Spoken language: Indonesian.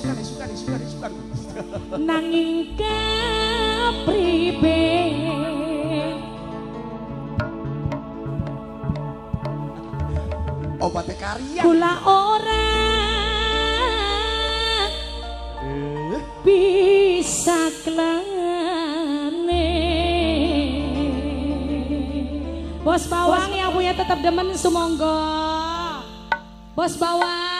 suka nih, suka nih. Nanging kapribe Obatnya karya Kula orang uh. Bisa kelane Bos bawang Bos. yang punya tetap demen sumonggo Bos bawang